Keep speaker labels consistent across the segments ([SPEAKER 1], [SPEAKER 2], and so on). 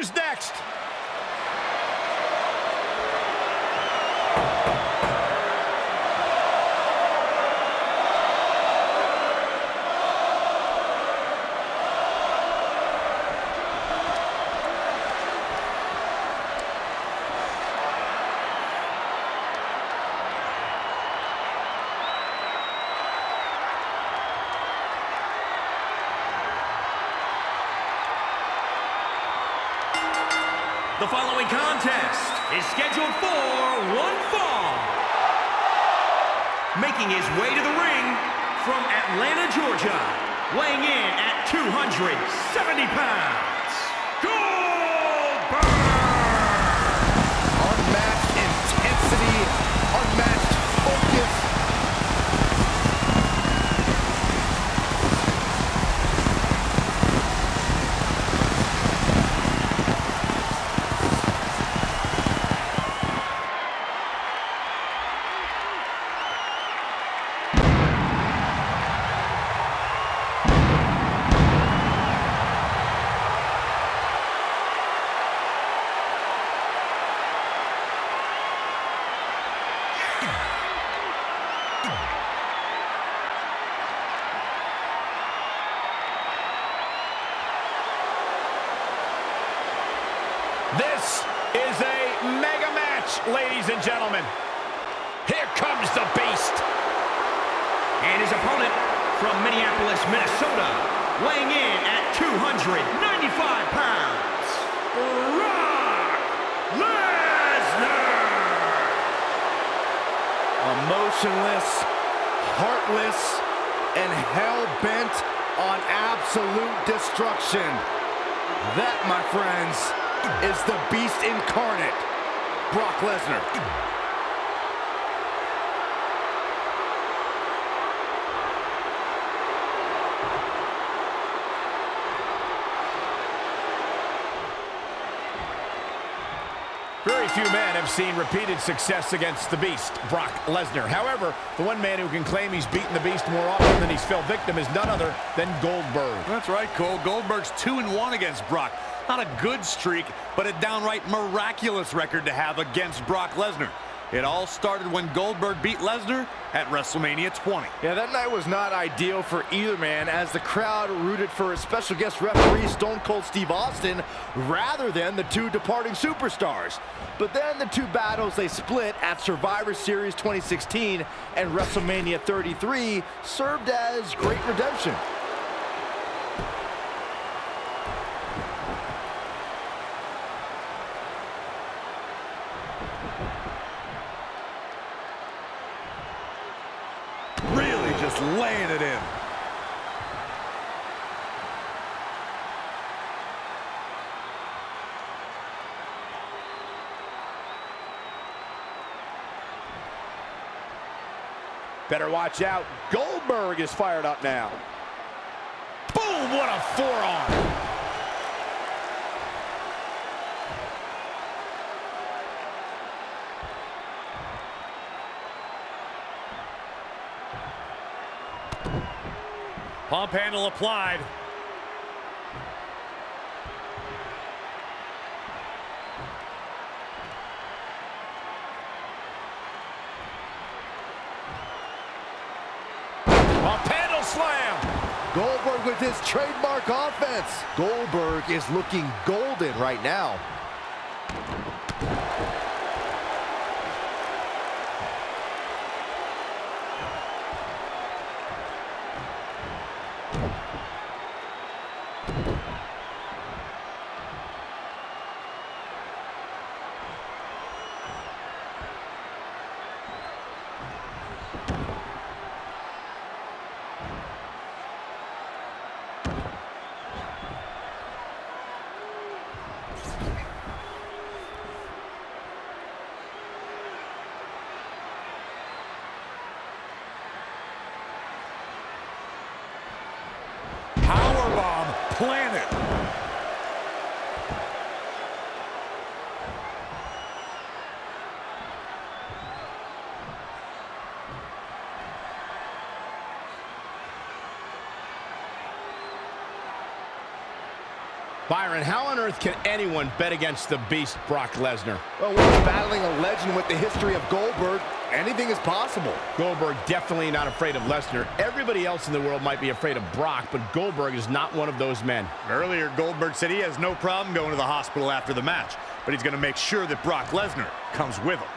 [SPEAKER 1] Who's next?
[SPEAKER 2] The following contest is scheduled for one fall. Making his way to the ring from Atlanta, Georgia, weighing in at 270 pounds, Goldberg!
[SPEAKER 3] Unmatched intensity, unmatched focus.
[SPEAKER 1] This is a mega match, ladies and gentlemen. Here comes the Beast.
[SPEAKER 2] And his opponent from Minneapolis, Minnesota, weighing in at 295 pounds, Brock Lesnar!
[SPEAKER 3] Emotionless, heartless, and hell-bent on absolute destruction. That, my friends, is the beast incarnate, Brock Lesnar.
[SPEAKER 1] Very few men have seen repeated success against the Beast, Brock Lesnar. However, the one man who can claim he's beaten the Beast more often than he's fell victim is none other than Goldberg.
[SPEAKER 4] That's right, Cole. Goldberg's 2 and one against Brock. Not a good streak, but a downright miraculous record to have against Brock Lesnar. It all started when Goldberg beat Lesnar at WrestleMania 20.
[SPEAKER 3] Yeah, that night was not ideal for either man as the crowd rooted for a special guest referee, Stone Cold Steve Austin, rather than the two departing superstars. But then the two battles they split at Survivor Series 2016 and WrestleMania 33 served as great redemption.
[SPEAKER 4] Really just laying it in.
[SPEAKER 1] Better watch out. Goldberg is fired up now. Boom, what a forearm.
[SPEAKER 4] Pump handle applied.
[SPEAKER 1] Pump handle slam.
[SPEAKER 3] Goldberg with his trademark offense. Goldberg is looking golden right now.
[SPEAKER 1] Byron, how on earth can anyone bet against the beast, Brock Lesnar?
[SPEAKER 3] Well, when you're battling a legend with the history of Goldberg, anything is possible.
[SPEAKER 1] Goldberg definitely not afraid of Lesnar. Everybody else in the world might be afraid of Brock, but Goldberg is not one of those men.
[SPEAKER 4] Earlier, Goldberg said he has no problem going to the hospital after the match, but he's going to make sure that Brock Lesnar comes with him.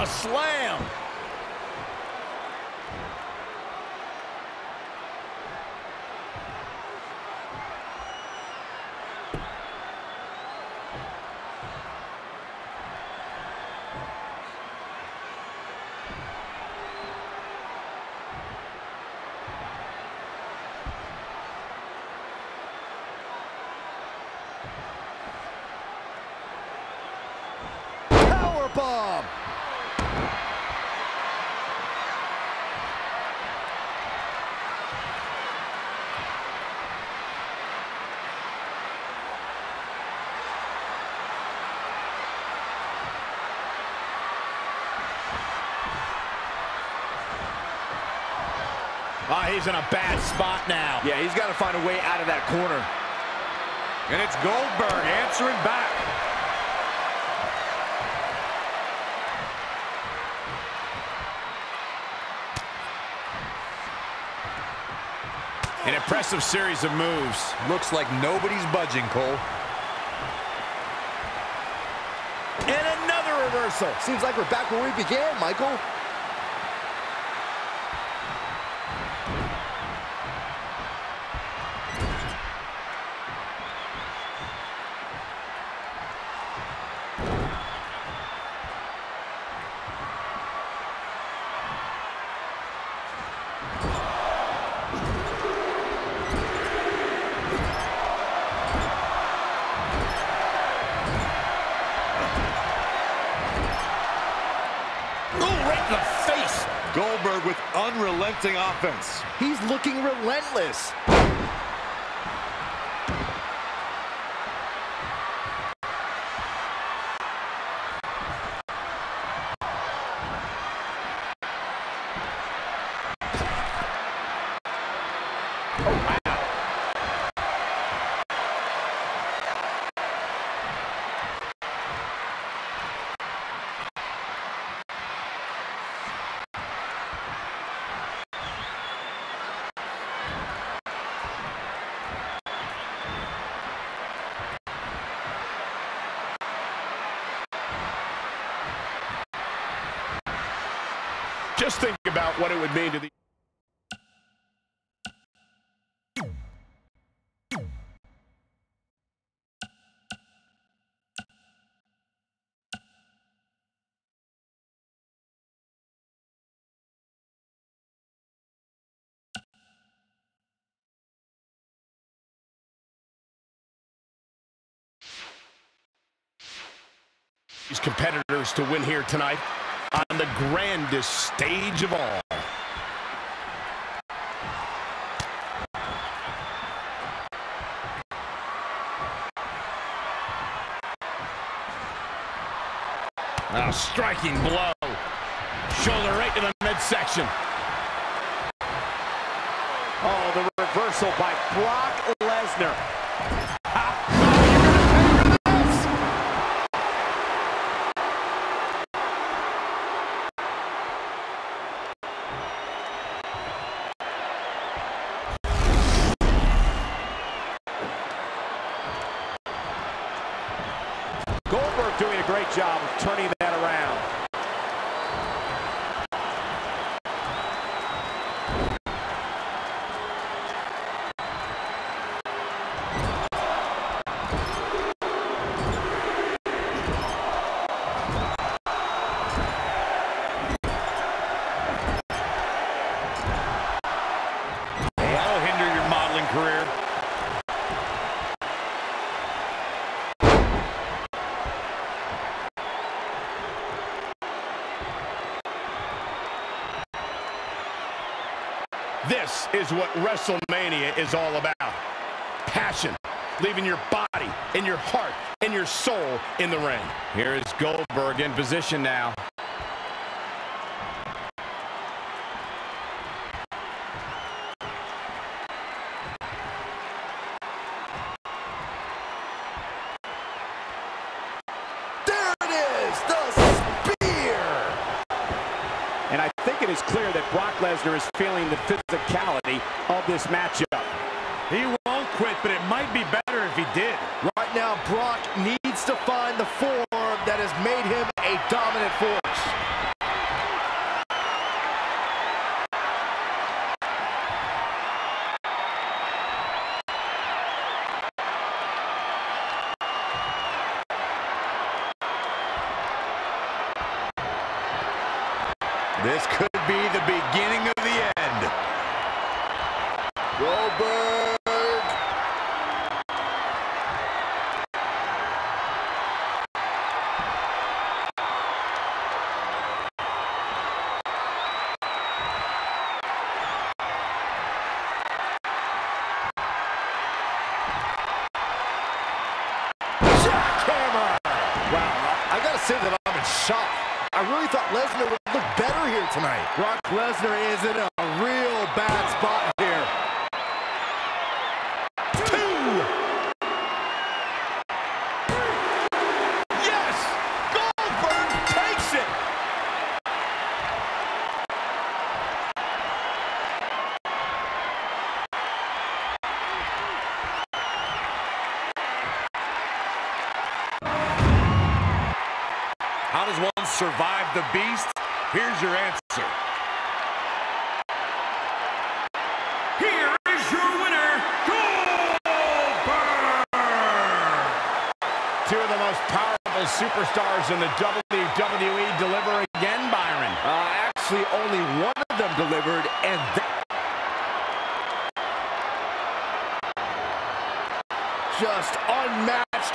[SPEAKER 1] Oklahoma slam. Ah, he's in a bad spot now.
[SPEAKER 3] Yeah, he's got to find a way out of that corner.
[SPEAKER 4] And it's Goldberg answering back.
[SPEAKER 1] An impressive series of moves.
[SPEAKER 4] Looks like nobody's budging, Cole.
[SPEAKER 1] And another reversal.
[SPEAKER 3] Seems like we're back where we began, Michael.
[SPEAKER 1] Oh, right in the face.
[SPEAKER 4] Goldberg with unrelenting offense.
[SPEAKER 3] He's looking relentless.
[SPEAKER 1] Just think about what it would mean to the... Competitors to win here tonight. on the grandest stage of all. A striking blow. Shoulder right to the midsection.
[SPEAKER 3] Oh, the reversal by Brock Lesnar. Goldberg doing a great job of turning that around.
[SPEAKER 4] That'll hinder your modeling career.
[SPEAKER 1] This is what WrestleMania is all about. Passion, leaving your body and your heart and your soul in the ring. Here is Goldberg in position now.
[SPEAKER 5] Brock Lesnar is feeling the physicality of this matchup.
[SPEAKER 4] He won't quit, but it might be better if he did.
[SPEAKER 3] Right now, Brock needs to find the form that has made him a dominant force.
[SPEAKER 4] This could be the beginning of the end.
[SPEAKER 3] Goldberg. Jackhammer. Wow, I gotta say that I'm in shock. I really thought Lesnar would tonight. Brock Lesnar is in a real bad spot here. Two.
[SPEAKER 1] Yes! Goldberg takes it!
[SPEAKER 4] How does one survive the beast? Here's your answer.
[SPEAKER 2] Here is your winner, Goldberg!
[SPEAKER 1] Two of the most powerful superstars in the WWE deliver again, Byron.
[SPEAKER 3] Uh, actually, only one of them delivered, and that just unmatched